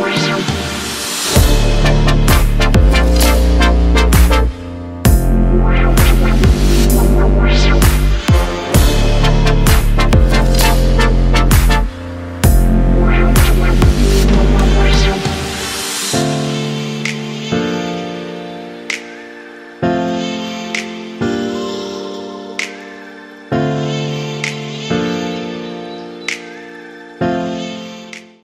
Wow.